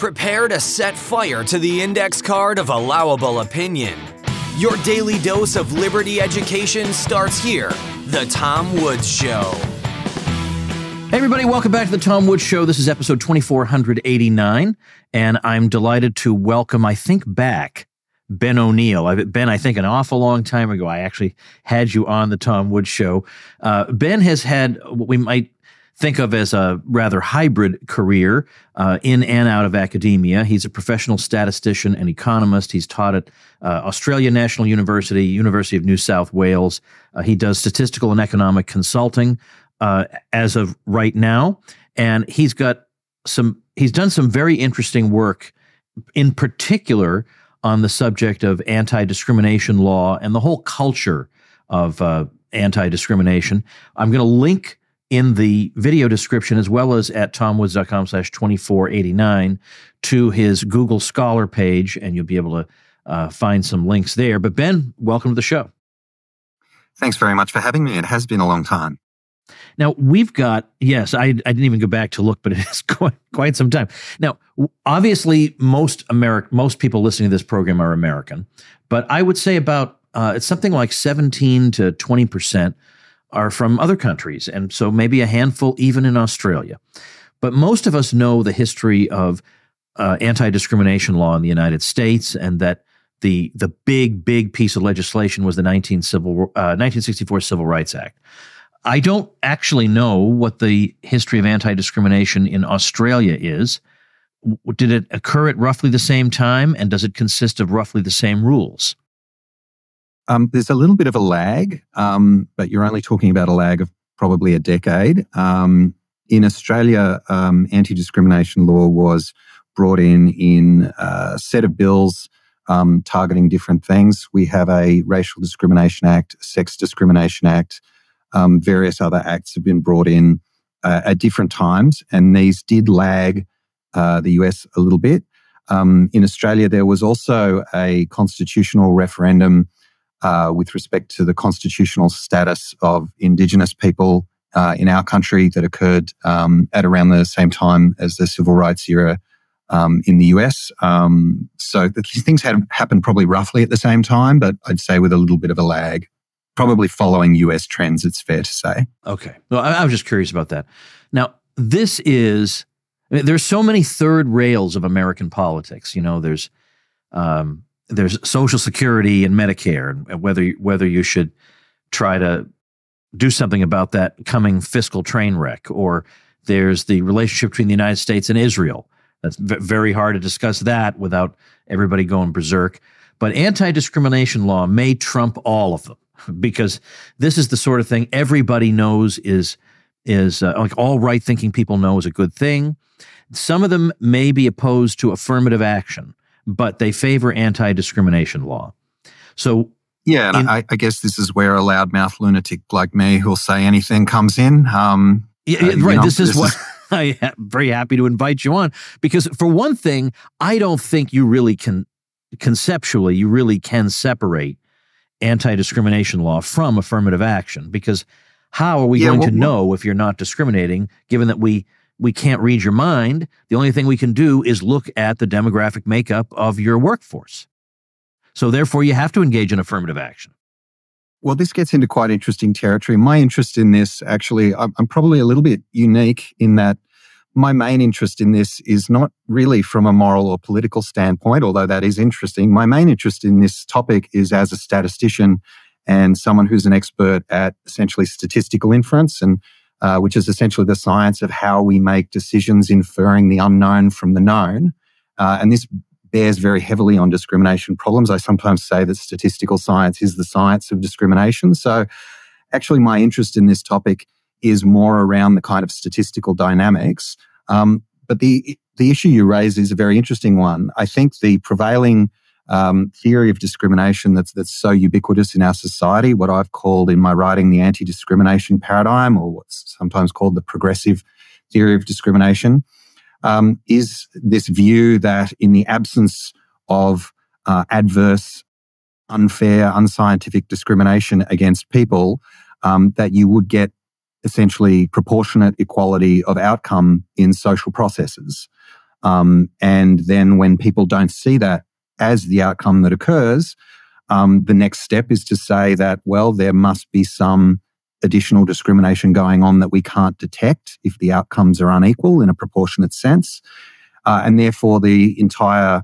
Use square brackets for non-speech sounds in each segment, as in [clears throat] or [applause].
Prepare to set fire to the index card of allowable opinion. Your daily dose of liberty education starts here. The Tom Woods Show. Hey, everybody, welcome back to the Tom Woods Show. This is episode 2489, and I'm delighted to welcome, I think, back Ben O'Neill. Been, I think, an awful long time ago. I actually had you on the Tom Woods Show. Uh, ben has had what we might think of as a rather hybrid career uh, in and out of academia. He's a professional statistician and economist. He's taught at uh, Australia National University, University of New South Wales. Uh, he does statistical and economic consulting uh, as of right now, and he's got some. He's done some very interesting work, in particular on the subject of anti-discrimination law and the whole culture of uh, anti-discrimination. I'm going to link in the video description as well as at tomwoods.com slash 2489 to his Google Scholar page, and you'll be able to uh, find some links there. But Ben, welcome to the show. Thanks very much for having me. It has been a long time. Now we've got yes, I, I didn't even go back to look, but it is [laughs] quite quite some time. Now, obviously, most American most people listening to this program are American, but I would say about uh, it's something like seventeen to twenty percent are from other countries, and so maybe a handful even in Australia. But most of us know the history of uh, anti-discrimination law in the United States, and that the the big big piece of legislation was the 19 civil, uh, 1964 Civil Rights Act. I don't actually know what the history of anti-discrimination in Australia is. Did it occur at roughly the same time, and does it consist of roughly the same rules? Um, there's a little bit of a lag, um, but you're only talking about a lag of probably a decade. Um, in Australia, um, anti discrimination law was brought in in a set of bills um, targeting different things. We have a Racial Discrimination Act, Sex Discrimination Act, um, various other acts have been brought in uh, at different times, and these did lag uh, the US a little bit. in Australia, there was also a constitutional referendum uh, with respect to the constitutional status of Indigenous people uh, in our country that occurred um, at around the same time as the civil rights era um, in the US. Um, so the things had happened probably roughly at the same time, but I'd say with a little bit of a lag. Probably following US trends, it's fair to say. Okay. Well, I, I was just curious about that. Now, this is, I mean, there's so many third rails of American politics. You know, there's, um, there's Social Security and Medicare, and whether whether you should try to do something about that coming fiscal train wreck, or there's the relationship between the United States and Israel. That's v- very hard to discuss that without everybody going berserk. But anti discrimination law may trump all of them [laughs] because this is the sort of thing everybody knows is is uh, like all right thinking people know is a good thing. Some of them may be opposed to affirmative action but they favor anti discrimination law. So, yeah, in, I, I, guess this is where a loudmouth lunatic like me who'll say anything comes in. Um, yeah, uh, right. Know, this is this what. Is, [laughs] I am very happy to invite you on because, for one thing, I don't think you really can conceptually, you really can separate anti discrimination law from affirmative action because how are we yeah, going well, to know if you're not discriminating given that we we can't read your mind. The only thing we can do is look at the demographic makeup of your workforce. So, therefore, you have to engage in affirmative action. Well, this gets into quite interesting territory. My interest in this, actually, I'm, probably a little bit unique in that my main interest in this is not really from a moral or political standpoint, although that is interesting. My main interest in this topic is as a statistician and someone who's an expert at essentially statistical inference and uh, which is essentially the science of how we make decisions inferring the unknown from the known. Uh, and this bears very heavily on discrimination problems. I sometimes say that statistical science is the science of discrimination. So, actually, my interest in this topic is more around the kind of statistical dynamics. Um, but the the issue you raise is a very interesting one. I think the prevailing um, theory of discrimination that's that's so ubiquitous in our society. What I've called in my writing the anti-discrimination paradigm, or what's sometimes called the progressive theory of discrimination, um, is this view that in the absence of uh, adverse, unfair, unscientific discrimination against people, um, that you would get essentially proportionate equality of outcome in social processes. Um, and then when people don't see that as the outcome that occurs, um, the next step is to say that, well, there must be some additional discrimination going on that we can't detect if the outcomes are unequal in a proportionate sense. Uh, and therefore, the entire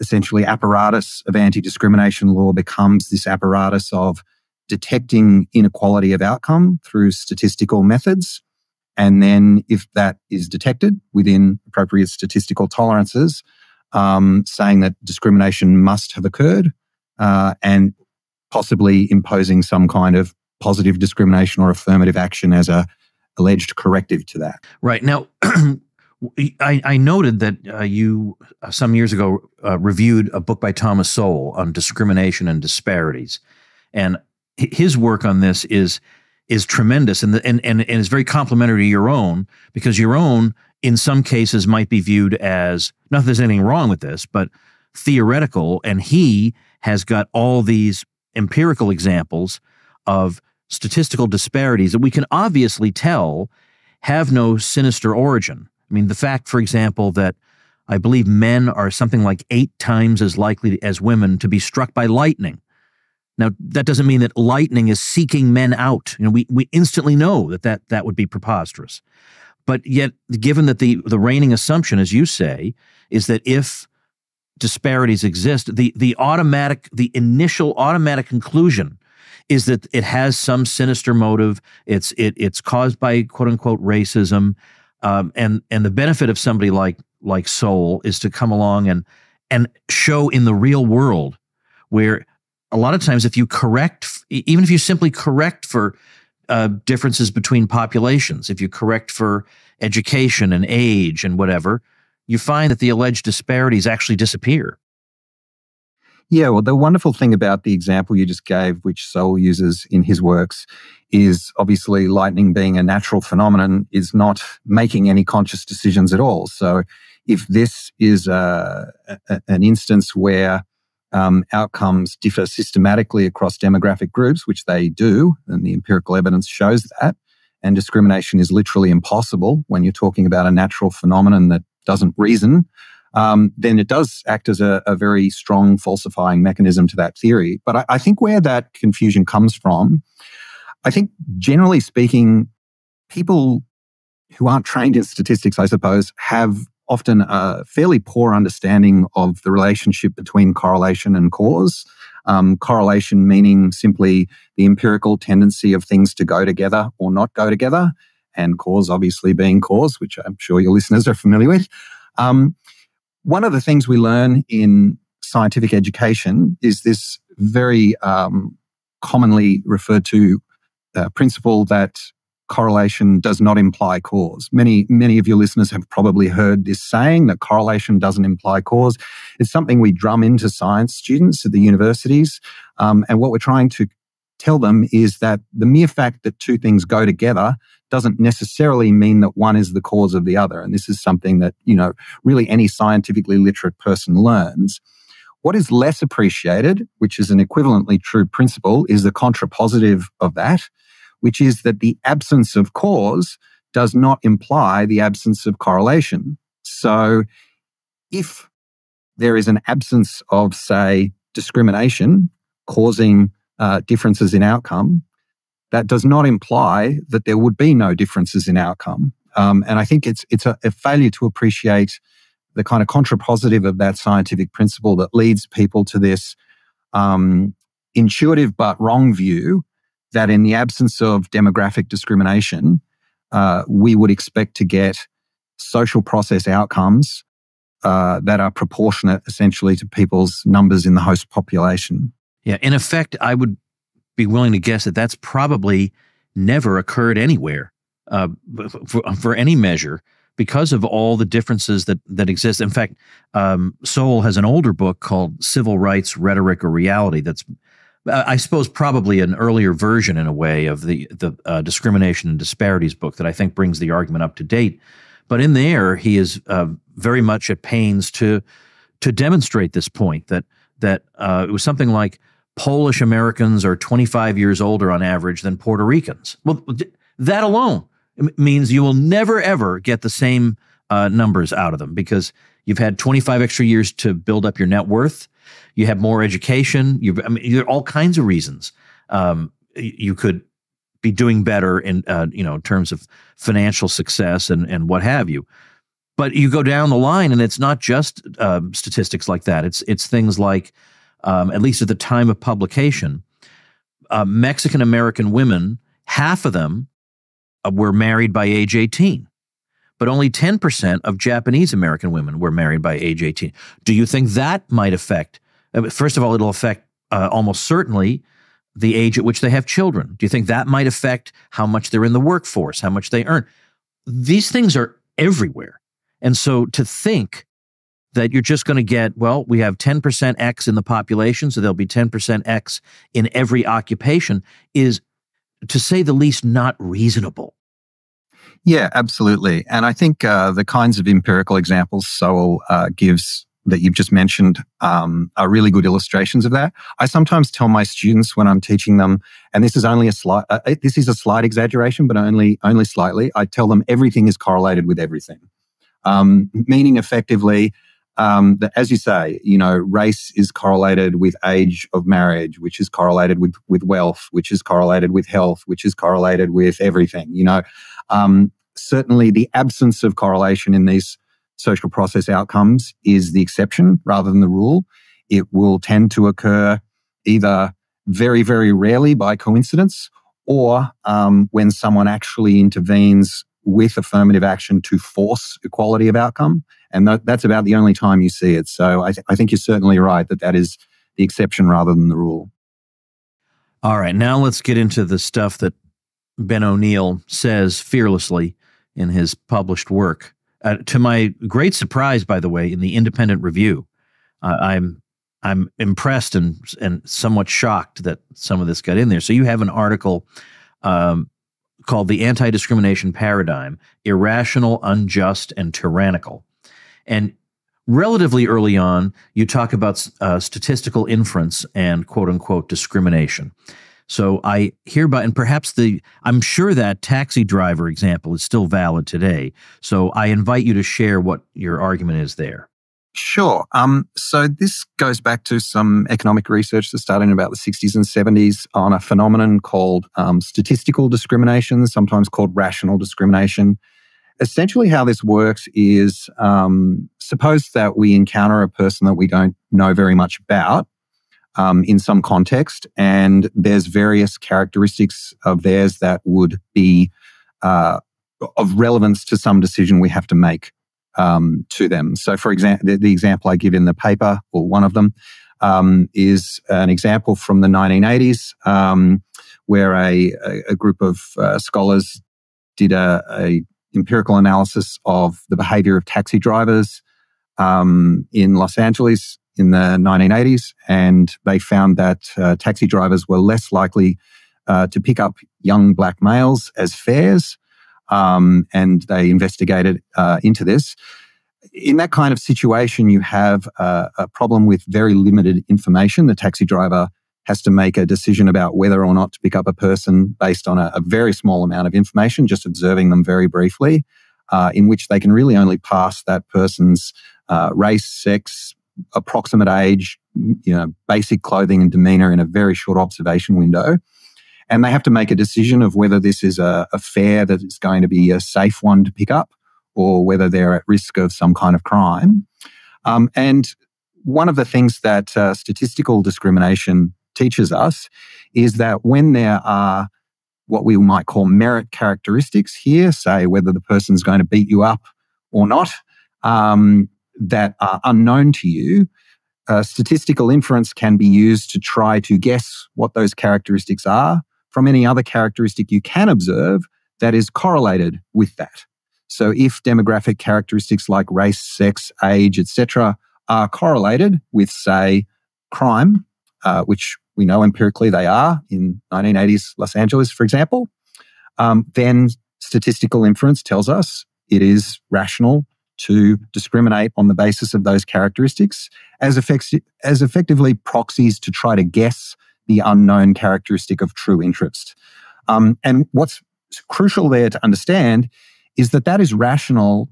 essentially apparatus of anti discrimination law becomes this apparatus of detecting inequality of outcome through statistical methods. And then, if that is detected within appropriate statistical tolerances, um, saying that discrimination must have occurred uh, and possibly imposing some kind of positive discrimination or affirmative action as a alleged corrective to that. Right now, [clears throat] I, I, noted that uh, you uh, some years ago uh, reviewed a book by Thomas Sowell on discrimination and disparities, and his work on this is is tremendous and, the, and and and is very complementary to your own because your own in some cases might be viewed as not that there's anything wrong with this, but theoretical, and he has got all these empirical examples of statistical disparities that we can obviously tell have no sinister origin. I mean, the fact, for example, that I believe men are something like eight times as likely as women to be struck by lightning. Now, that doesn't mean that lightning is seeking men out. You know, we, we instantly know that, that that would be preposterous. But yet, given that the, the reigning assumption, as you say, is that if disparities exist, the, the automatic, the initial automatic conclusion is that it has some sinister motive. It's it it's caused by quote unquote racism, um, and and the benefit of somebody like like Sowell is to come along and and show in the real world where a lot of times if you correct even if you simply correct for uh, differences between populations if you correct for education and age and whatever you find that the alleged disparities actually disappear yeah, well, the wonderful thing about the example you just gave, which Sowell uses in his works, is obviously lightning being a natural phenomenon is not making any conscious decisions at all. So, if this is a, a, an instance where um, outcomes differ systematically across demographic groups, which they do, and the empirical evidence shows that, and discrimination is literally impossible when you're talking about a natural phenomenon that doesn't reason, um, then it does act as a, a, very strong falsifying mechanism to that theory. But I, I think where that confusion comes from, I think generally speaking, people who aren't trained in statistics, I suppose, have often a fairly poor understanding of the relationship between correlation and cause. Um, correlation meaning simply the empirical tendency of things to go together or not go together, and cause obviously being cause, which I'm sure your [laughs] listeners are familiar with. Um, one of the things we learn in scientific education is this very um, commonly referred to uh, principle that correlation does not imply cause. Many, many of your listeners have probably heard this saying that correlation doesn't imply cause. It's something we drum into science students at the universities. Um, and what we're trying to tell them is that the mere fact that two things go together doesn't necessarily mean that one is the cause of the other. And this is something that, you know, really any scientifically literate person learns. What is less appreciated, which is an equivalently true principle, is the contrapositive of that, which is that the absence of cause does not imply the absence of correlation. So if there is an absence of, say, discrimination causing uh, differences in outcome, that does not imply that there would be no differences in outcome. Um, and I think it's it's a, a, failure to appreciate the kind of contrapositive of that scientific principle that leads people to this um, intuitive but wrong view that in the absence of demographic discrimination, uh, we would expect to get social process outcomes uh, that are proportionate essentially to people's numbers in the host population. Yeah, in effect, I would be willing to guess that that's probably never occurred anywhere uh, for, for any measure because of all the differences that that exist. In fact, um, Sowell has an older book called "Civil Rights: Rhetoric or Reality." That's, I suppose, probably an earlier version in a way of the the uh, discrimination and disparities book that I think brings the argument up to date. But in there, he is uh, very much at pains to to demonstrate this point that that uh, it was something like Polish Americans are 25 years older on average than Puerto Ricans. Well, that alone means you will never ever get the same uh, uh, numbers out of them because you've had 25 extra years to build up your net worth. You have more education. You, I mean, there are all kinds of reasons um, you could be doing better in uh, you know in terms of financial success and and what have you. But you go down the line, and it's not just um, statistics like that. It's it's things like, um, at least at the time of publication, uh, Mexican American women, half of them uh, were married by age eighteen, but only ten percent of Japanese American women were married by age eighteen. Do you think that might affect? Uh, first of all, it'll affect uh, almost certainly the age at which they have children. Do you think that might affect how much they're in the workforce, how much they earn? These things are everywhere. And so to think that you're just going to get, well, we have 10% X in the population, so there'll be 10% X in every occupation is, to say the least, not reasonable. Yeah, absolutely. And I think uh, the kinds of empirical examples Sowell uh, gives that you've just mentioned um, are really good illustrations of that. I sometimes tell my students when I'm teaching them, and this is only a slight, uh, this is a slight exaggeration, but only only slightly. I tell them everything is correlated with everything, um, meaning effectively um, that, as you say, you know, race is correlated with age of marriage, which is correlated with with wealth, which is correlated with health, which is correlated with everything. You know, um, certainly the absence of correlation in these social process outcomes is the exception rather than the rule. It will tend to occur either very, very rarely by coincidence or um, when someone actually intervenes with affirmative action to force equality of outcome. And that, that's about the only time you see it. So I, th- I think you're certainly right that that is the exception rather than the rule. All right, now let's get into the stuff that Ben O'Neill says fearlessly in his published work. Uh, to my great surprise, by the way, in the Independent Review, uh, I'm I'm impressed and and somewhat shocked that some of this got in there. So you have an article um, called "The Anti-Discrimination Paradigm: Irrational, Unjust, and Tyrannical," and relatively early on, you talk about uh, statistical inference and quote unquote discrimination. So I hereby, and perhaps the, I'm sure that taxi driver example is still valid today. So I invite you to share what your argument is there. Sure. Um, so this goes back to some economic research that started in about the 60s and 70s on a phenomenon called um, statistical discrimination, sometimes called rational discrimination. Essentially, how this works is um, suppose that we encounter a person that we don't know very much about um, in some context, and there's various characteristics of theirs that would be uh, of relevance to some decision we have to make um, to them. So, for example, the, the, example I give in the paper, or one of them, um, is an example from the 1980s um, where a, a, group of uh, scholars did a, a, empirical analysis of the behavior of taxi drivers um, in Los Angeles in the 1980s, and they found that uh, taxi drivers were less likely uh, to pick up young black males as fares, um, and they investigated uh, into this. In that kind of situation, you have a, a problem with very limited information. The taxi driver has to make a decision about whether or not to pick up a person based on a, a very small amount of information, just observing them very briefly, uh, in which they can really only pass that person's uh, race, sex, approximate age, you know, basic clothing and demeanor in a very short observation window. And they have to make a decision of whether this is a, a fare that is going to be a safe one to pick up or whether they're at risk of some kind of crime. Um, and one of the things that uh, statistical discrimination teaches us is that when there are what we might call merit characteristics here, say whether the person's going to beat you up or not, um, that are unknown to you, uh, statistical inference can be used to try to guess what those characteristics are from any other characteristic you can observe that is correlated with that. So if demographic characteristics like race, sex, age, etc., are correlated with, say, crime, uh, which we know empirically they are in 1980s Los Angeles, for example, um, then statistical inference tells us it is rational to discriminate on the basis of those characteristics as, effects, as effectively proxies to try to guess the unknown characteristic of true interest. Um, and what's crucial there to understand is that that is rational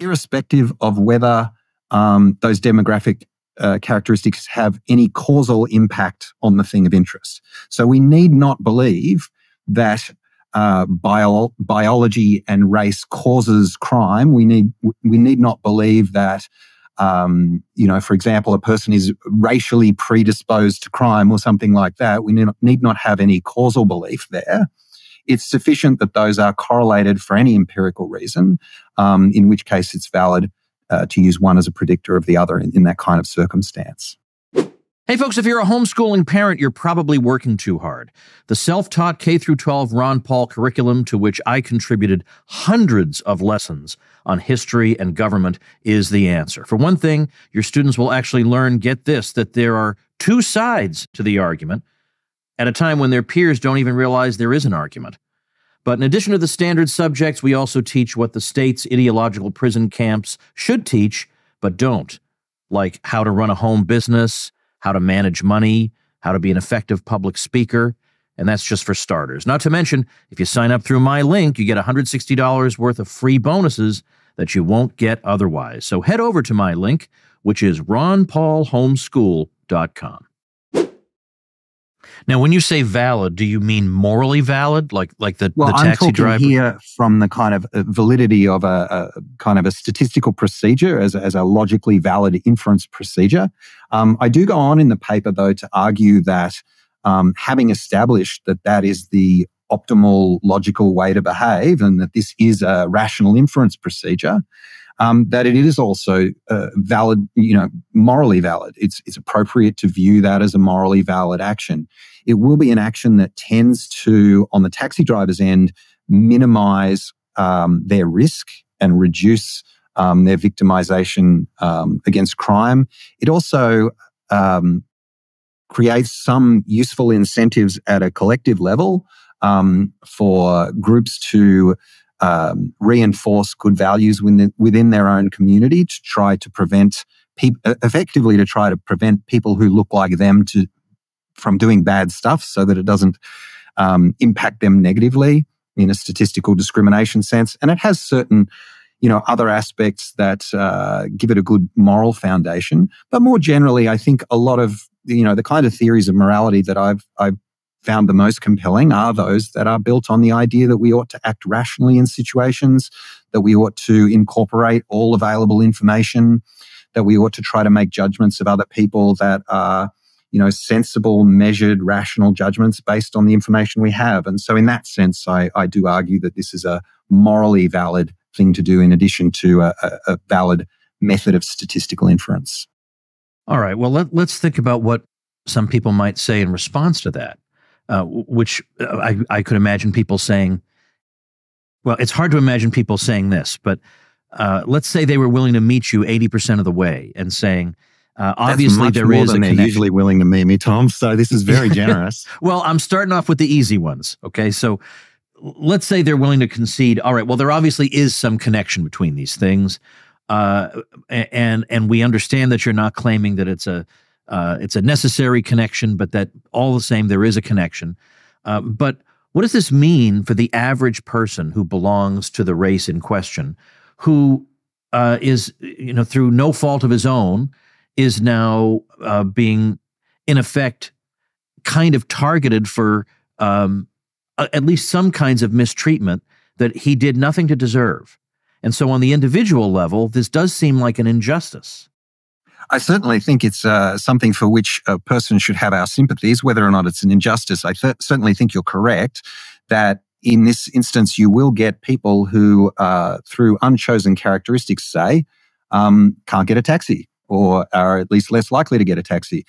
irrespective of whether um, those demographic uh, characteristics have any causal impact on the thing of interest. So we need not believe that uh, bio- biology and race causes crime. We need we need not believe that um, you know, for example, a person is racially predisposed to crime or something like that. We need not, need not have any causal belief there. It's sufficient that those are correlated for any empirical reason, um, in which case it's valid uh, to use one as a predictor of the other in, in that kind of circumstance. Hey folks, if you're a homeschooling parent, you're probably working too hard. The self-taught K through 12 Ron Paul curriculum to which I contributed hundreds of lessons on history and government is the answer. For one thing, your students will actually learn, get this, that there are two sides to the argument at a time when their peers don't even realize there is an argument. But in addition to the standard subjects, we also teach what the state's ideological prison camps should teach, but don't, like how to run a home business, how to manage money, how to be an effective public speaker, and that's just for starters. Not to mention, if you sign up through my link, you get $160 worth of free bonuses that you won't get otherwise. So head over to my link, which is ronpaulhomeschool.com. Now, when you say valid, do you mean morally valid, like like the, well, the taxi I'm talking driver? here from the kind of uh, validity of a, a kind of a statistical procedure as a, as a logically valid inference procedure. Um, I do go on in the paper though to argue that um, having established that that is the optimal logical way to behave and that this is a rational inference procedure, um, that it is also uh, valid, you know, morally valid. It's, it's appropriate to view that as a morally valid action. It will be an action that tends to, on the taxi driver's end, minimize um, their risk and reduce um, their victimization um, against crime. It also um, creates some useful incentives at a collective level um, for groups to um, reinforce good values within, within their own community to try to prevent people, effectively to try to prevent people who look like them to from doing bad stuff so that it doesn't um, impact them negatively in a statistical discrimination sense. And it has certain, you know, other aspects that uh, give it a good moral foundation. But more generally, I think a lot of, you know, the kind of theories of morality that I've, I've found the most compelling are those that are built on the idea that we ought to act rationally in situations, that we ought to incorporate all available information, that we ought to try to make judgments of other people that are, you know, sensible, measured, rational judgments based on the information we have. And so, in that sense, I, I do argue that this is a morally valid thing to do in addition to a, a valid method of statistical inference. All right. Well, let, let's think about what some people might say in response to that uh, which uh, I, I could imagine people saying, well, it's hard to imagine people saying this, but uh, let's say they were willing to meet you 80% of the way and saying, uh, obviously there is a they're connection. usually willing to meet me, Tom. So this is very [laughs] generous. well, I'm starting off with the easy ones. Okay. So let's say they're willing to concede, all right, well, there obviously is some connection between these things. Uh, and and we understand that you're not claiming that it's a uh, it's a necessary connection, but that all the same there is a connection. Uh, but what does this mean for the average person who belongs to the race in question, who uh, is, you know, through no fault of his own, is now uh, being, in effect, kind of targeted for um, at least some kinds of mistreatment that he did nothing to deserve. And so, on the individual level, this does seem like an injustice. I certainly think it's uh, something for which a person should have our sympathies, whether or not it's an injustice. I th- certainly think you're correct that in this instance, you will get people who, uh, through unchosen characteristics, say, um, can't get a taxi or are at least less likely to get a taxi.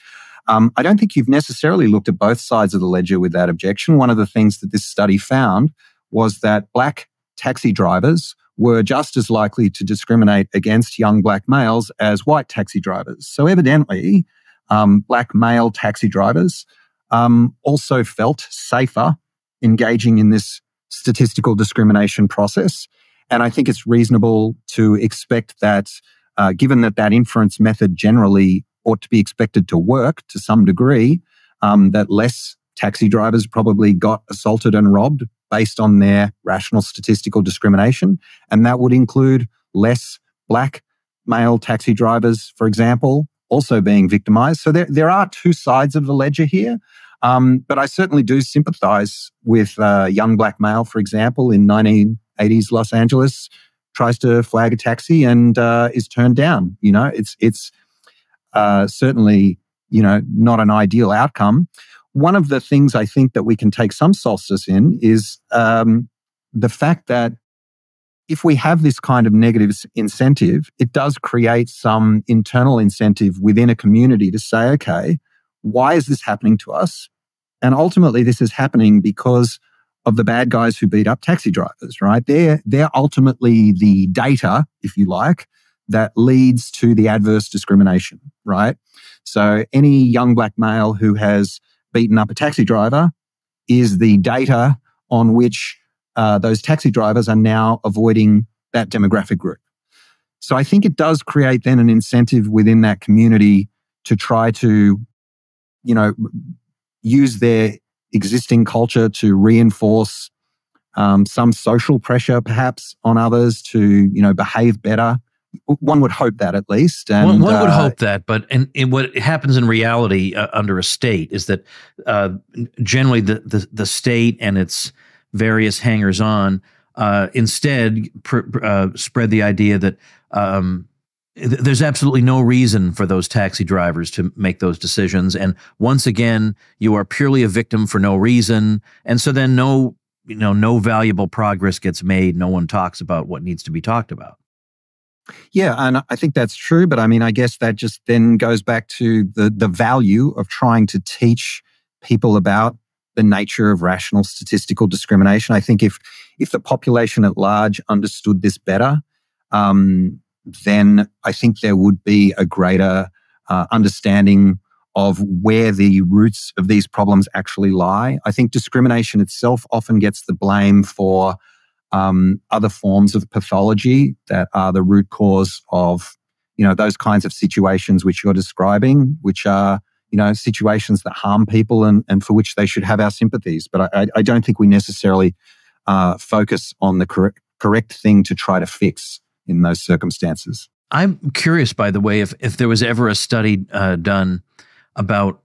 Um, I don't think you've necessarily looked at both sides of the ledger with that objection. One of the things that this study found was that black taxi drivers were just as likely to discriminate against young black males as white taxi drivers. So evidently, um, black male taxi drivers um, also felt safer engaging in this statistical discrimination process. And I think it's reasonable to expect that, uh, given that that inference method generally ought to be expected to work to some degree, um, that less taxi drivers probably got assaulted and robbed based on their rational statistical discrimination. And that would include less black male taxi drivers, for example, also being victimized. So there, there are two sides of the ledger here. Um, but I certainly do sympathize with a young black male, for example, in 1980s Los Angeles, tries to flag a taxi and uh, is turned down. You know, it's it's uh, certainly you know not an ideal outcome. One of the things I think that we can take some solace in is um, the fact that if we have this kind of negative incentive, it does create some internal incentive within a community to say, okay, why is this happening to us? And ultimately, this is happening because of the bad guys who beat up taxi drivers, right? They're, they're ultimately the data, if you like, that leads to the adverse discrimination, right? So any young black male who has beaten up a taxi driver is the data on which uh, those taxi drivers are now avoiding that demographic group. So I think it does create then an incentive within that community to try to, you know, use their existing culture to reinforce um, some social pressure, perhaps on others to, you know, behave better. One would hope that at least. And, one, one would uh, hope that, but and, and, what happens in reality uh, under a state is that uh, generally the, the the state and its various hangers on uh, instead pr- uh, spread the idea that um, th- there's absolutely no reason for those taxi drivers to make those decisions. And once again, you are purely a victim for no reason. And so then no, you know, no valuable progress gets made. No one talks about what needs to be talked about. Yeah, and I think that's true. But I mean, I guess that just then goes back to the the value of trying to teach people about the nature of rational statistical discrimination. I think if if the population at large understood this better, um, then I think there would be a greater uh, understanding of where the roots of these problems actually lie. I think discrimination itself often gets the blame for um, other forms of pathology that are the root cause of you know those kinds of situations which you're describing, which are you know, situations that harm people and, and for which they should have our sympathies. But I, I don't think we necessarily uh, focus on the correct, correct thing to try to fix in those circumstances. I'm curious, by the way, if, if there was ever a study uh, done about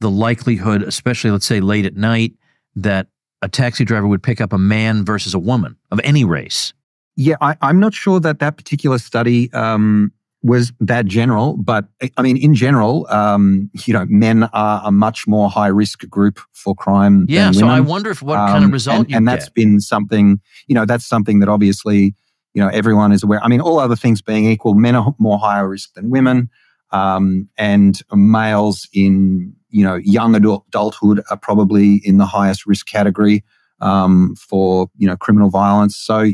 the likelihood, especially let's say late at night, that a taxi driver would pick up a man versus a woman of any race. Yeah, I, am not sure that that particular study um, was that general, but I mean, in general, um, you know, men are a much more high risk group for crime. Yeah, so I wonder if what um, kind of result and, and that's get. been something, you know, that's something that obviously, you know, everyone is aware. I mean, all other things being equal, men are more higher risk than women, um, and males in you know young adult, adulthood are probably in the highest risk category um, for you know criminal violence. So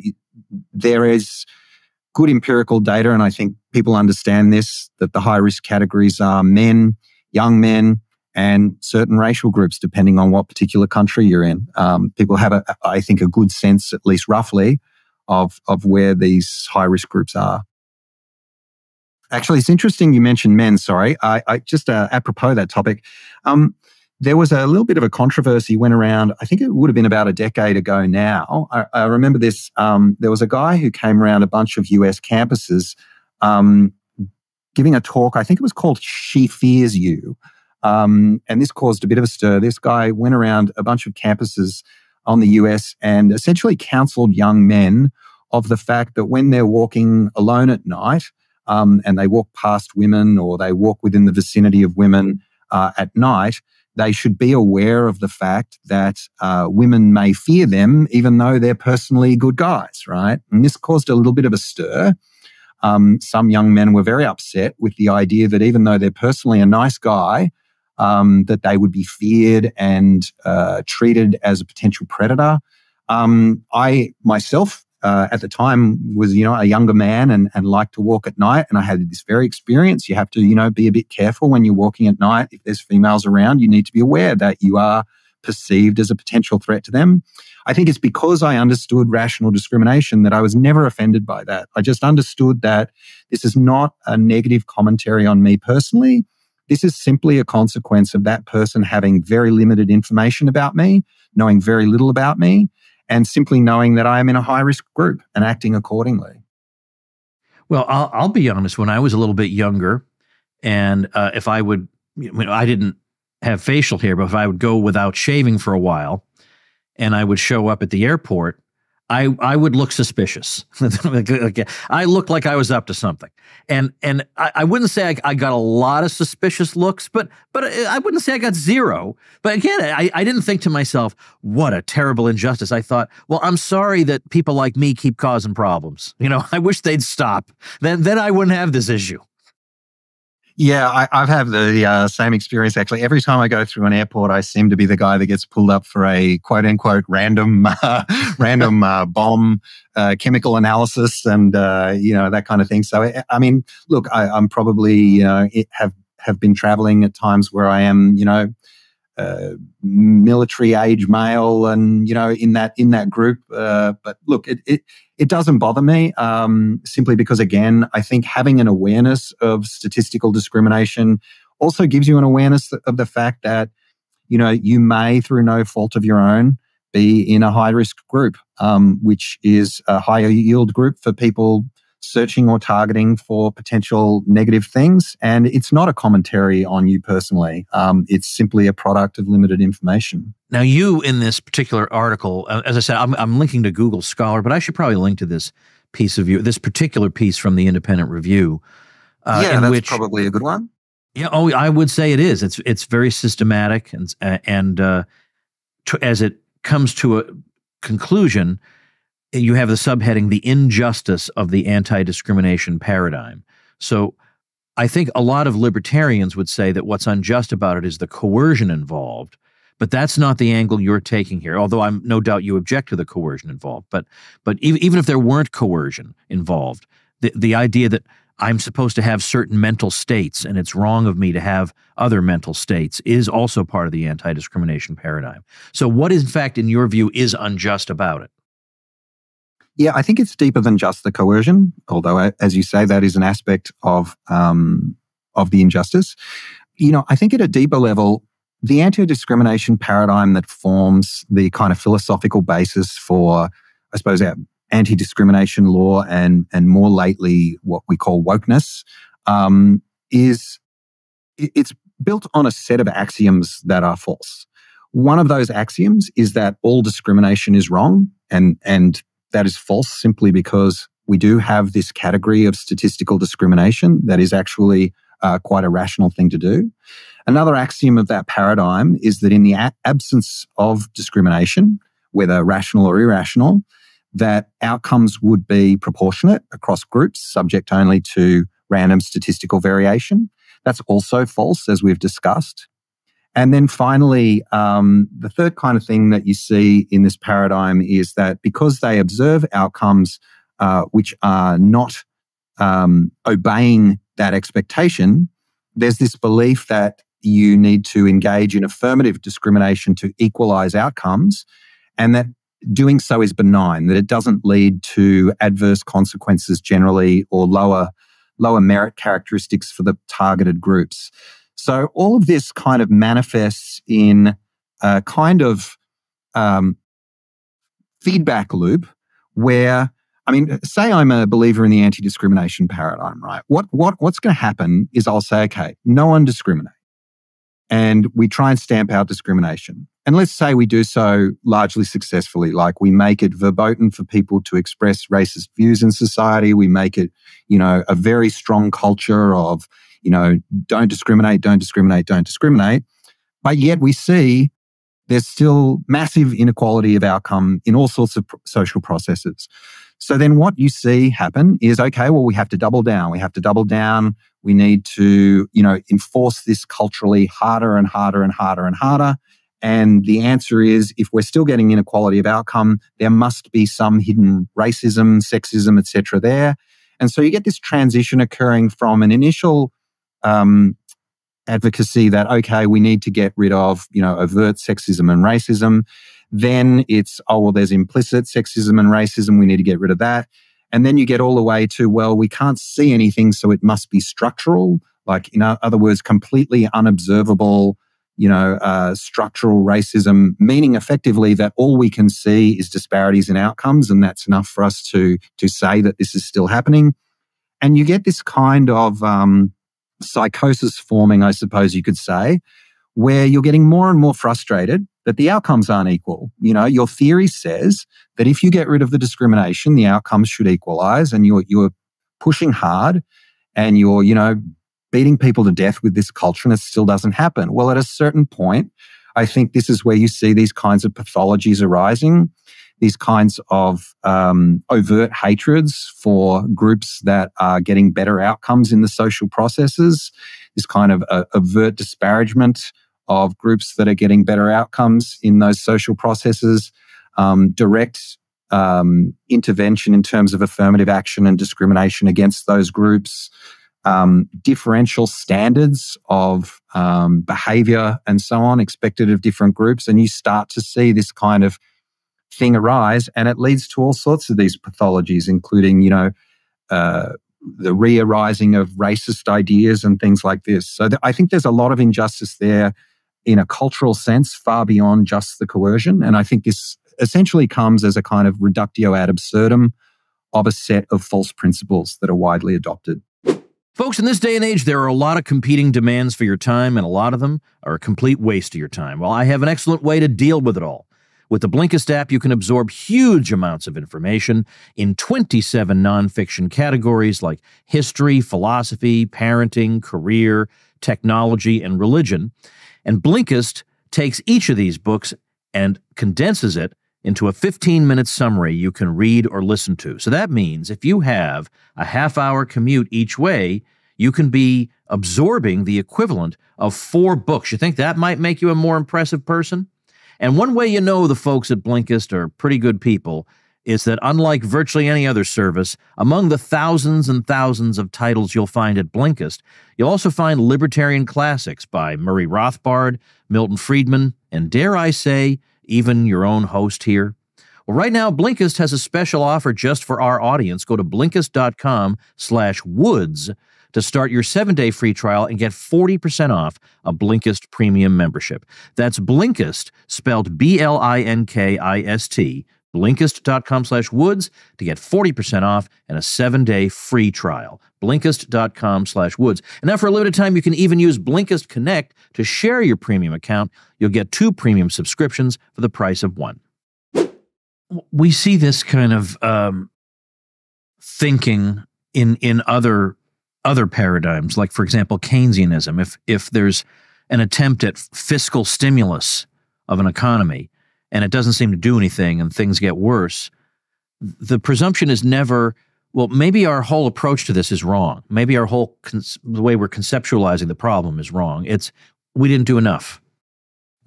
there is good empirical data, and I think people understand this that the high risk categories are men, young men, and certain racial groups, depending on what particular country you're in. Um, people have, a, I think, a good sense, at least roughly, of, of where these high risk groups are. Actually, it's interesting you mentioned men. Sorry, I, I just uh, apropos that topic. Um, there was a little bit of a controversy went around. I think it would have been about a decade ago now. I, I remember this. Um, there was a guy who came around a bunch of US campuses um, giving a talk. I think it was called She Fears You. Um, and this caused a bit of a stir. This guy went around a bunch of campuses on the US and essentially counseled young men of the fact that when they're walking alone at night um, and they walk past women or they walk within the vicinity of women uh, at night, they should be aware of the fact that uh, women may fear them, even though they're personally good guys, right? And this caused a little bit of a stir. Um, some young men were very upset with the idea that even though they're personally a nice guy, um, that they would be feared and uh, treated as a potential predator. Um, I myself uh, at the time was you know a younger man and, and liked to walk at night. And i had this very experience. You have to you know be a bit careful when you're walking at night. If there's females around you need to be aware that you are perceived as a potential threat to them. I think it's because i understood rational discrimination that i was never offended by that. I just understood that this is not a negative commentary on me personally. This is simply a consequence of that person having very limited information about me knowing very little about me and simply knowing that I am in a high risk group and acting accordingly. Well, I'll, I'll be honest. When I was a little bit younger, and uh, if I would, you know, I didn't have facial hair, but if I would go without shaving for a while, and I would show up at the airport, I I would look suspicious. [laughs] I looked like I was up to something, and and I, I wouldn't say I, I, got a lot of suspicious looks, but but I wouldn't say I got zero. But again, I, I didn't think to myself, "What a terrible injustice." I thought, "Well, I'm sorry that people like me keep causing problems. You know, [laughs] I wish they'd stop. Then then I wouldn't have this issue." Yeah, I, have had the uh, same experience actually. Every time I go through an airport, I seem to be the guy that gets pulled up for a quote unquote random, [laughs] uh, random uh, bomb uh, chemical analysis and uh, you know that kind of thing. So I mean, look, I, am probably you know have have been traveling at times where I am you know uh, military age male and you know in that in that group. Uh, but look it, it it doesn't bother me um, simply because again i think having an awareness of statistical discrimination also gives you an awareness of the fact that you know you may through no fault of your own be in a high risk group um, which is a higher yield group for people searching or targeting for potential negative things. And it's not a commentary on you personally, um, it's simply a product of limited information. Now, you in this particular article, uh, as I said, I'm, I'm linking to Google Scholar, but I should probably link to this piece of you, this particular piece from the Independent Review. Uh, yeah, that's which, probably a good one. Yeah, oh, I would say it is. It's it's very systematic, and and uh, to, as it comes to a conclusion, you have the subheading the injustice of the anti-discrimination paradigm. So i think a lot of libertarians would say that what's unjust about it is the coercion involved but that's not the angle you're taking here although i'm no doubt you object to the coercion involved but but even, if there weren't coercion involved the, the idea that i'm supposed to have certain mental states and it's wrong of me to have other mental states is also part of the anti-discrimination paradigm. So what in fact in your view is unjust about it yeah, I think it's deeper than just the coercion, although, as you say, that is an aspect of um, of the injustice. You know, I think at a deeper level, the anti-discrimination paradigm that forms the kind of philosophical basis for, I suppose, our anti-discrimination law and and more lately what we call wokeness um, is it's built on a set of axioms that are false. One of those axioms is that all discrimination is wrong, and and that is false simply because we do have this category of statistical discrimination that is actually uh, quite a rational thing to do. Another axiom of that paradigm is that in the a- absence of discrimination, whether rational or irrational, that outcomes would be proportionate across groups, subject only to random statistical variation. That's also false, as we've discussed. And then finally, um, the third kind of thing that you see in this paradigm is that because they observe outcomes uh, which are not um, obeying that expectation, there's this belief that you need to engage in affirmative discrimination to equalize outcomes, and that doing so is benign, that it doesn't lead to adverse consequences generally or lower, lower merit characteristics for the targeted groups. So all of this kind of manifests in a kind of um, feedback loop where I mean, say I'm a believer in the anti-discrimination paradigm, right? What what what's going to happen is I'll say, okay, no one discriminate, and we try and stamp out discrimination. And let's say we do so largely successfully, like we make it verboten for people to express racist views in society. We make it, you know, a very strong culture of you know, don't discriminate, don't discriminate, don't discriminate. But yet we see there's still massive inequality of outcome in all sorts of social processes. So then what you see happen is okay, well, we have to double down. We have to double down. We need to, you know, enforce this culturally harder and harder and harder and harder. And the answer is if we're still getting inequality of outcome, there must be some hidden racism, sexism, etc. there. And so you get this transition occurring from an initial um, advocacy that okay, we need to get rid of you know overt sexism and racism. Then it's oh well, there's implicit sexism and racism. We need to get rid of that. And then you get all the way to well, we can't see anything, so it must be structural. Like in other words, completely unobservable. You know, uh, structural racism, meaning effectively that all we can see is disparities in outcomes, and that's enough for us to to say that this is still happening. And you get this kind of um, psychosis forming, I suppose you could say, where you're getting more and more frustrated that the outcomes aren't equal. You know, your theory says that if you get rid of the discrimination, the outcomes should equalize, and you're you're pushing hard, and you're you know beating people to death with this culture, and it still doesn't happen. Well, at a certain point, I think this is where you see these kinds of pathologies arising these kinds of um, overt hatreds for groups that are getting better outcomes in the social processes, this kind of uh, overt disparagement of groups that are getting better outcomes in those social processes, um, direct um, intervention in terms of affirmative action and discrimination against those groups, um, differential standards of um, behavior and so on expected of different groups. And you start to see this kind of thing arise, and it leads to all sorts of these pathologies, including, you know, uh, the re-arising of racist ideas and things like this. So th- I think there's a lot of injustice there in a cultural sense, far beyond just the coercion. And I think this essentially comes as a kind of reductio ad absurdum of a set of false principles that are widely adopted. Folks, in this day and age, there are a lot of competing demands for your time, and a lot of them are a complete waste of your time. Well, I have an excellent way to deal with it all. With the Blinkist app, you can absorb huge amounts of information in 27 nonfiction categories like history, philosophy, parenting, career, technology, and religion. And Blinkist takes each of these books and condenses it into a 15 minute summary you can read or listen to. So that means if you have a half hour commute each way, you can be absorbing the equivalent of four books. You think that might make you a more impressive person? And one way you know the folks at Blinkist are pretty good people is that unlike virtually any other service, among the thousands and thousands of titles you'll find at Blinkist, you'll also find libertarian classics by Murray Rothbard, Milton Friedman, and dare I say, even your own host here. Well, right now, Blinkist has a special offer just for our audience. Go to Blinkist.com slash woods to start your seven day free trial and get 40% off a Blinkist premium membership. That's Blinkist, spelled B L I N K I S T, Blinkist.com slash woods to get 40% off and a seven day free trial. Blinkist.com slash woods. And now, for a limited time, you can even use Blinkist Connect to share your premium account. You'll get two premium subscriptions for the price of one. We see this kind of um, thinking in in other other paradigms, like for example Keynesianism. If if there's an attempt at fiscal stimulus of an economy and it doesn't seem to do anything and things get worse, the presumption is never well maybe our whole approach to this is wrong. Maybe our whole the way we're conceptualizing the problem is wrong. It's we didn't do enough,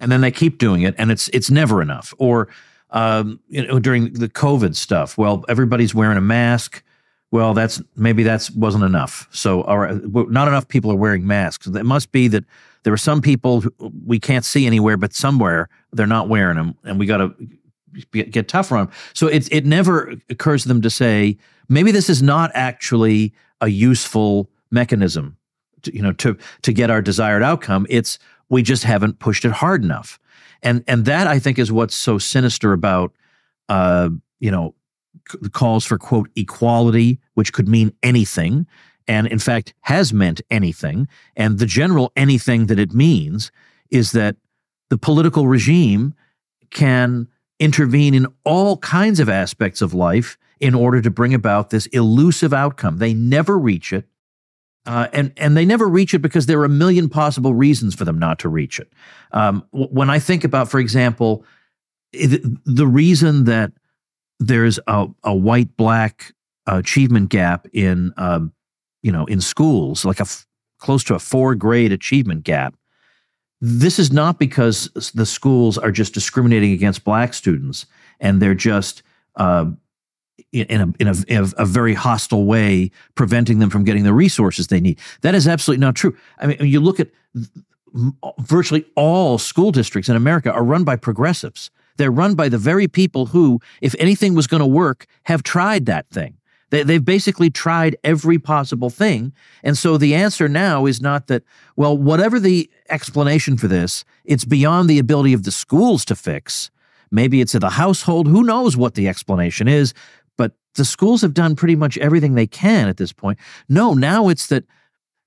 and then they keep doing it, and it's it's never enough. Or um, you know, during the COVID stuff, well, everybody's wearing a mask well, that's maybe that wasn't enough. So, not enough people are wearing masks. It must be that there are some people we can't see anywhere, but somewhere they're not wearing them, and we got to get, get tougher on them. So it it never occurs to them to say maybe this is not actually a useful mechanism, to, you know, to to get our desired outcome. It's we just haven't pushed it hard enough, and and that I think is what's so sinister about, uh, you know, calls for quote equality, which could mean anything, and in fact has meant anything. And the general anything that it means is that the political regime can intervene in all kinds of aspects of life in order to bring about this elusive outcome. They never reach it. Uh, and and they never reach it because there are a million possible reasons for them not to reach it. Um, when I think about, for example, the reason that there's a, a white black achievement gap in um, you know in schools like a f- close to a four grade achievement gap. This is not because the schools are just discriminating against black students and they're just uh, in, a, in, a, in a, a, very hostile way preventing them from getting the resources they need. That is absolutely not true. I mean you look at virtually all school districts in america are run by progressives they're run by the very people who, if anything was going to work, have tried that thing. They, they've basically tried every possible thing. And so the answer now is not that, well, whatever the explanation for this, it's beyond the ability of the schools to fix. Maybe it's at the household. Who knows what the explanation is? But the schools have done pretty much everything they can at this point. No, now it's that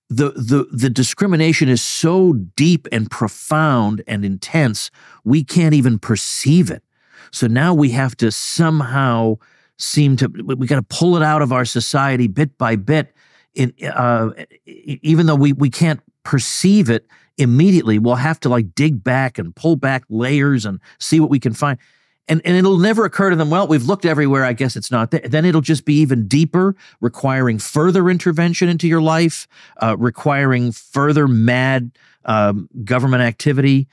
the the the discrimination is so deep and profound and intense we can't even perceive it. So now we have to somehow seem to we got to pull it out of our society bit by bit. In uh, even though we we can't perceive it immediately, we'll have to like dig back and pull back layers and see what we can find and, and it'll never occur to them, well, we've looked everywhere. I guess it's not there. Then it'll just be even deeper, requiring further intervention into your life, uh, requiring further mad um, government activity.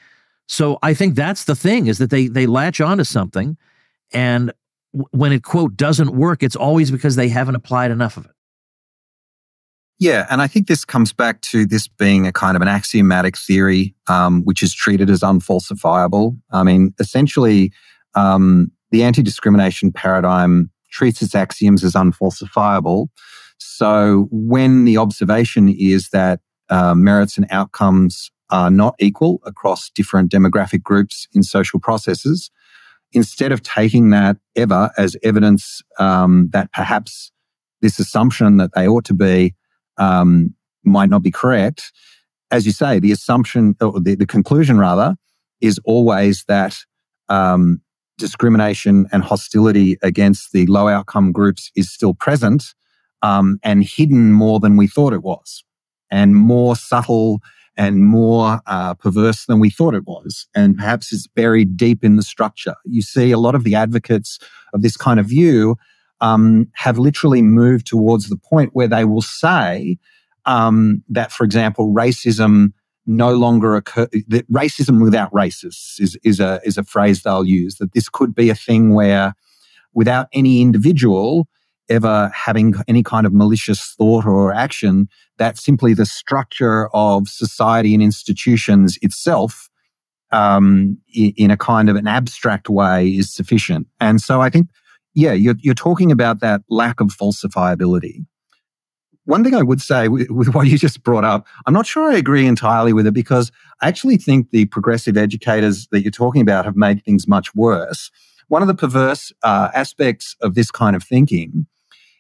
So I think that's the thing is that they they latch onto something, and when it quote doesn't work, it's always because they haven't applied enough of it. Yeah, and I think this comes back to this being a kind of an axiomatic theory, um, which is treated as unfalsifiable. I mean, essentially, um, the anti discrimination paradigm treats its axioms as unfalsifiable. So when the observation is that uh, merits and outcomes are not equal across different demographic groups in social processes, instead of taking that ever as evidence um, that perhaps this assumption that they ought to be um, might not be correct, as you say, the assumption or the, the conclusion rather is always that um, discrimination and hostility against the low outcome groups is still present um, and hidden more than we thought it was, and more subtle and more uh, perverse than we thought it was. And perhaps it's buried deep in the structure. You see, a lot of the advocates of this kind of view um, have literally moved towards the point where they will say um, that, for example, racism no longer occur that racism without racists is, is a is a phrase they'll use that this could be a thing where without any individual ever having any kind of malicious thought or action that simply the structure of society and institutions itself um, in, a kind of an abstract way is sufficient. And so i think yeah you're, you're talking about that lack of falsifiability one thing I would say with, with, what you just brought up, I'm not sure I agree entirely with it because I actually think the progressive educators that you're talking about have made things much worse. One of the perverse uh, aspects of this kind of thinking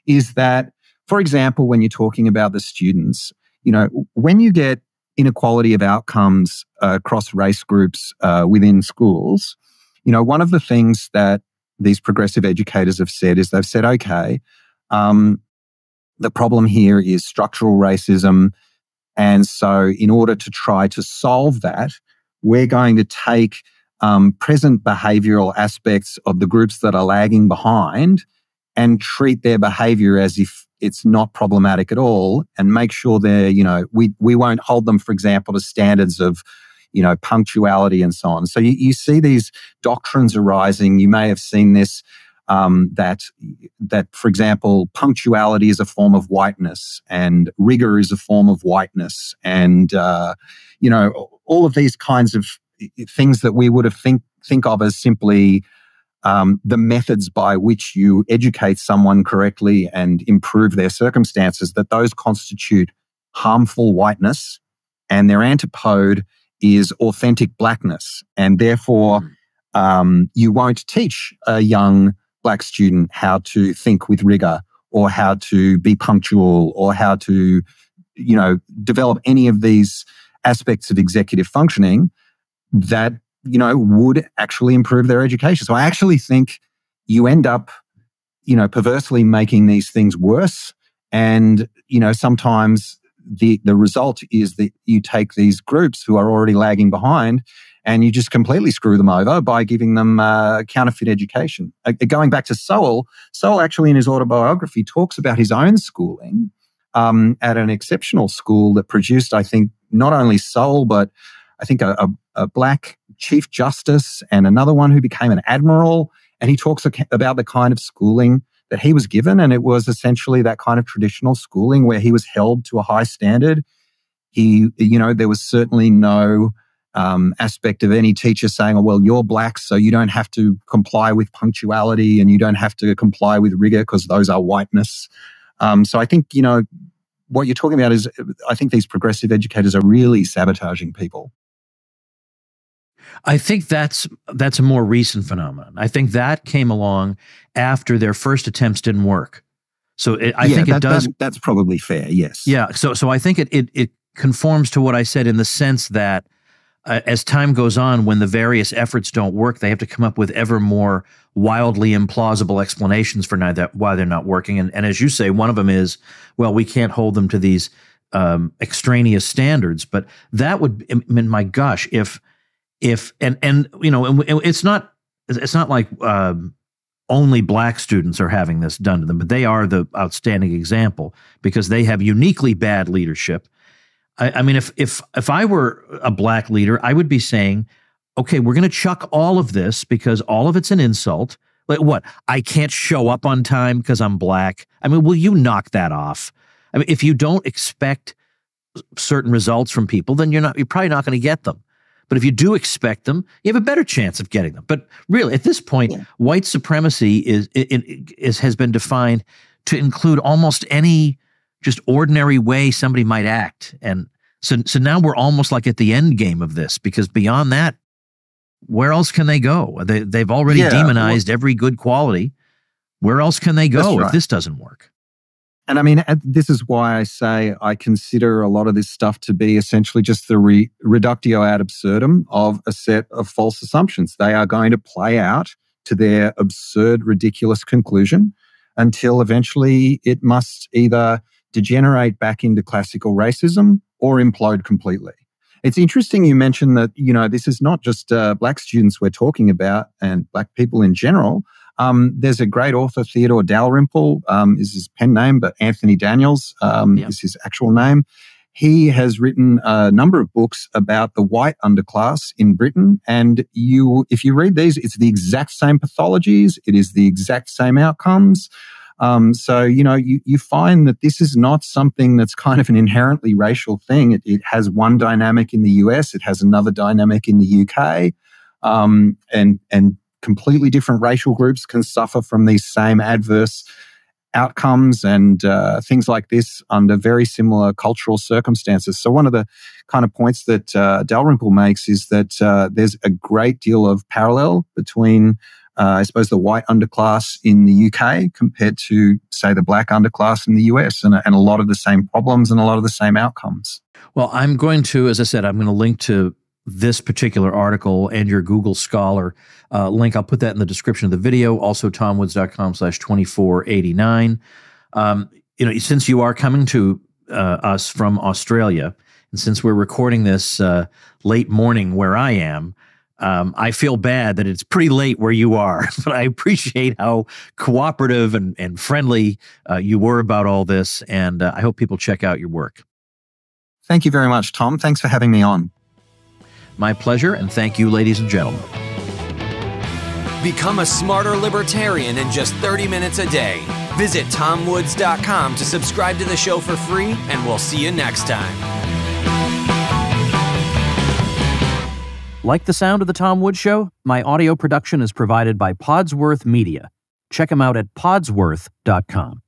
is that, for example, when you're talking about the students, you know, when you get inequality of outcomes uh, across race groups uh, within schools, you know, one of the things that these progressive educators have said is they've said, okay, um, the problem here is structural racism. And so, in order to try to solve that, we're going to take um, present behavioral aspects of the groups that are lagging behind and treat their behavior as if it's not problematic at all and make sure they're, you know, we, we won't hold them, for example, to standards of, you know, punctuality and so on. So you, you see these doctrines arising. You may have seen this um, that that, for example, punctuality is a form of whiteness, and rigor is a form of whiteness, and uh, you know all of these kinds of things that we would have think think of as simply um, the methods by which you educate someone correctly and improve their circumstances. That those constitute harmful whiteness, and their antipode is authentic blackness, and therefore. Hmm. Um, you won't teach a young black student how to think with rigor or how to be punctual or how to, you know, develop any of these aspects of executive functioning that, you know, would actually improve their education. So I actually think you end up, you know, perversely making these things worse. And, you know, sometimes the, the result is that you take these groups who are already lagging behind and you just completely screw them over by giving them uh, counterfeit education. Uh, going back to Sowell, Sowell actually in his autobiography talks about his own schooling um, at an exceptional school that produced, I think, not only Sowell, but I think a, a, a black chief justice and another one who became an admiral. And he talks about the kind of schooling that he was given. And it was essentially that kind of traditional schooling where he was held to a high standard. He, you know, there was certainly no um, aspect of any teacher saying, oh, well, you're black, so you don't have to comply with punctuality and you don't have to comply with rigor because those are whiteness. Um, so I think, you know, what you're talking about is I think these progressive educators are really sabotaging people. I think that's that's a more recent phenomenon. I think that came along after their first attempts didn't work. So it, I yeah, think that, it does. that- that's probably fair. Yes. Yeah. So so I think it it it conforms to what I said in the sense that uh, as time goes on, when the various efforts don't work, they have to come up with ever more wildly implausible explanations for why they're not working. And, and as you say, one of them is, well, we can't hold them to these um, extraneous standards. But that would, I mean, my gosh, if if and and you know, and it's not it's not like um, only black students are having this done to them, but they are the outstanding example because they have uniquely bad leadership. I, I mean, if if if I were a black leader, I would be saying, okay, we're going to chuck all of this because all of it's an insult. Like what? I can't show up on time because I'm black. I mean, will you knock that off? I mean, if you don't expect certain results from people, then you're not. You're probably not going to get them. But if you do expect them, you have a better chance of getting them. But really, at this point, Yeah. white supremacy is, is, is has been defined to include almost any just ordinary way somebody might act. And so, so now we're almost like at the end game of this because beyond that, where else can they go? They, they've already Yeah, demonized every good quality. Where else can they go That's if this doesn't work? And I mean, this is why I say I consider a lot of this stuff to be essentially just the re- reductio ad absurdum of a set of false assumptions. They are going to play out to their absurd, ridiculous conclusion until eventually it must either degenerate back into classical racism or implode completely. It's interesting you mentioned that, you know, this is not just uh, black students we're talking about and black people in general. Um, there's a great author, Theodore Dalrymple, um, is his pen name, but Anthony Daniels um, Yeah. is his actual name. He has written a number of books about the white underclass in Britain, and you, if you read these, it's the exact same pathologies. It is the exact same outcomes. Um, so you know, you, you find that this is not something that's kind of an inherently racial thing. It, it has one dynamic in the US, it has another dynamic in the UK, um, and and completely different racial groups can suffer from these same adverse outcomes and uh, things like this under very similar cultural circumstances. So, one of the kind of points that uh, Dalrymple makes is that uh, there's a great deal of parallel between, uh, I suppose, the white underclass in the UK compared to, say, the black underclass in the US, and, and a lot of the same problems and a lot of the same outcomes. Well, I'm going to, as I said, I'm going to link to this particular article and your Google Scholar uh, link. I'll put that in the description of the video. Also, tomwoods.com slash 2489. Um, you know, since you are coming to uh, us from Australia, and since we're recording this uh, late morning where I am, um, I feel bad that it's pretty late where you are, [laughs] but I appreciate how cooperative and, and friendly uh, you were about all this. And uh, I hope people check out your work. Thank you very much, Tom. Thanks for having me on. My pleasure, and thank you, ladies and gentlemen. Become a smarter libertarian in just 30 minutes a day. Visit tomwoods.com to subscribe to the show for free, and we'll see you next time. Like the sound of The Tom Woods Show? My audio production is provided by Podsworth Media. Check them out at podsworth.com.